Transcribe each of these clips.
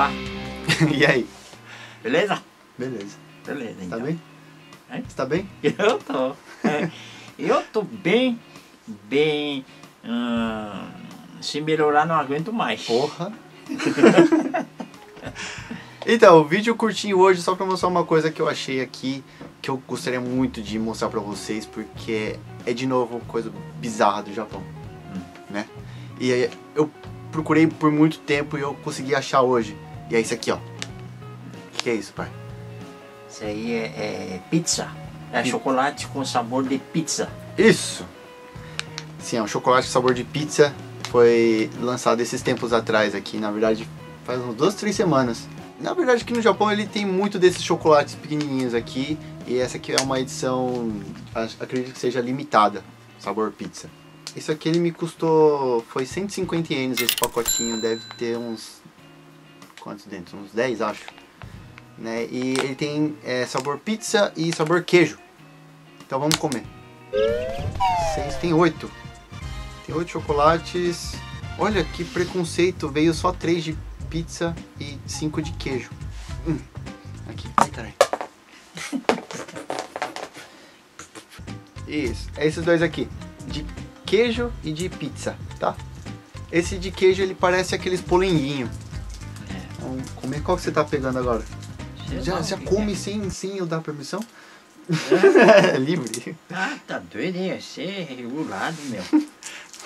Olá, e aí? beleza? Beleza. Beleza, Tá então. bem? Hein? Você tá bem? Eu tô. é, eu tô bem, bem. hum, se melhorar, não aguento mais. Porra. então, vídeo curtinho hoje só pra mostrar uma coisa que eu achei aqui que eu gostaria muito de mostrar pra vocês porque é de novo coisa bizarra do Japão, né? E eu procurei por muito tempo e eu consegui achar hoje. E é isso aqui, ó. O que, é isso, pai? Isso aí é, é pizza. É chocolate com sabor de pizza. Isso! Sim, é um chocolate com sabor de pizza. Foi lançado esses tempos atrás aqui, na verdade faz umas duas, três semanas. Na verdade aqui no Japão ele tem muito desses chocolates pequenininhos aqui. E essa aqui é uma edição, ac- acredito que seja limitada, sabor pizza. Isso aqui ele me custou, foi 150 ienes esse pacotinho, deve ter uns, quantos dentro? Uns 10 acho. Né? E ele tem é, sabor pizza e sabor queijo. Então vamos comer. Tem oito. Tem oito chocolates. Olha que preconceito, veio só três de pizza e cinco de queijo. Hum. Aqui, caralho. Isso, é esses dois aqui, de queijo e de pizza, tá? Esse de queijo ele parece aqueles polenguinho. Vamos comer qual que você tá pegando agora? Sei Já, lá já come sem, sem eu dar permissão? É. Livre. Ah, tá doido, hein? Você é regulado, meu.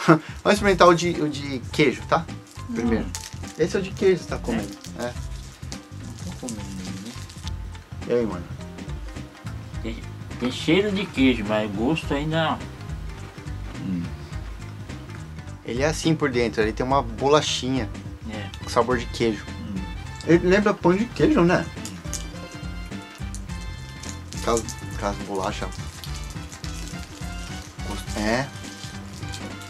Vamos experimentar o de, o de queijo, tá? Primeiro. Esse é o de queijo que você tá comendo. É. Tô comendo, né? E aí, mano? Tem, tem cheiro de queijo, mas gosto ainda. Ele é assim por dentro, ele tem uma bolachinha É. com sabor de queijo. Hum. Ele lembra pão de queijo, né? Aquelas bolachas. Gosto- É.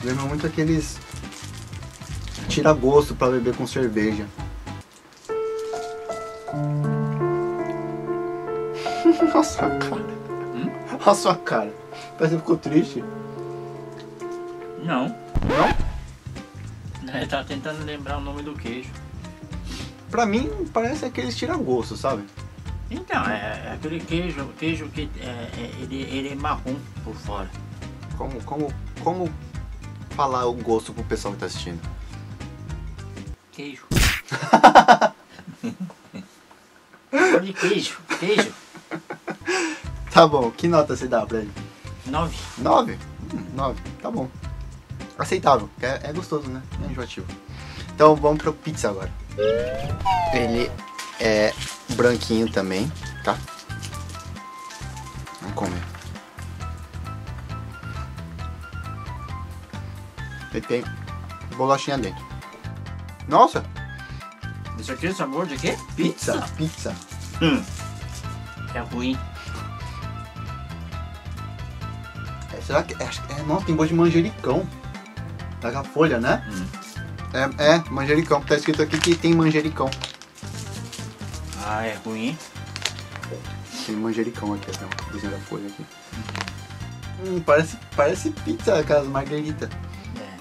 Lembra muito aqueles. Tira gosto pra beber com cerveja. Nossa a cara. Olha a sua cara. Parece que ficou triste. Não. Não? Ele tá tentando lembrar o nome do queijo. Pra mim parece aqueles tira gosto, sabe? Então, é, é aquele queijo, queijo que é, é- ele, ele é marrom por fora. Como, como, como falar o gosto pro pessoal que tá assistindo? Queijo. Olha queijo, queijo. Tá bom, que nota você dá pra ele? Nove. Nove? Hum, nove, tá bom. Aceitável, é, é gostoso, né? É enjoativo. Então vamos pro pizza agora. Ele é branquinho também, tá? Vamos comer. Ele tem bolachinha dentro. Nossa, Isso aqui é sabor de quê? pizza, pizza. É ruim. É, será que. É, é, nossa, tem gosto de manjericão. Da folha, né? Hum. É, é, manjericão. Tá escrito aqui que tem manjericão. Ah, é ruim. Tem manjericão aqui, até o desenho da folha aqui. Hum, parece, parece pizza, aquelas margarita. É.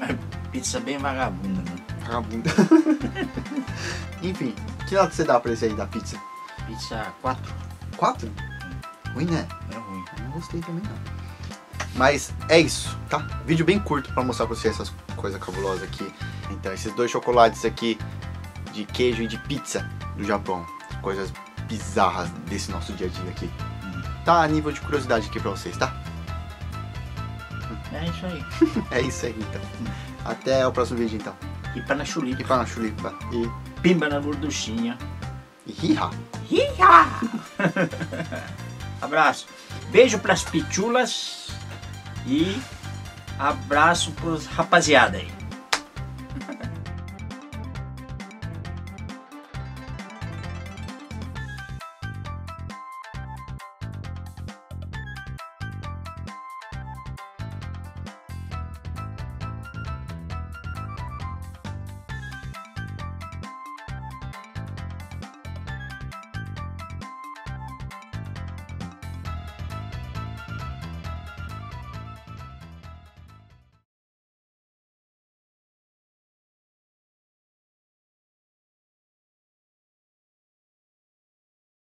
Mas Pizza bem vagabunda, né? Vagabunda. Enfim, que nota você dá pra esse aí da pizza? Pizza 4 Quatro? Ruim, né? é ruim. Eu não gostei também não. Mas é isso, tá? Vídeo bem curto pra mostrar pra vocês essas coisas cabulosas aqui. Então, esses dois chocolates aqui de queijo e de pizza do Japão. Coisas bizarras desse nosso dia a dia aqui. Tá a nível de curiosidade aqui pra vocês, tá? É isso aí. É isso aí, então. Até o próximo vídeo, então. E para na E chulipa. para na chulipa. E, Pimba na gorduchinha. e riha. Ia! Abraço. Beijo pras pitulas e abraço pros rapaziada aí.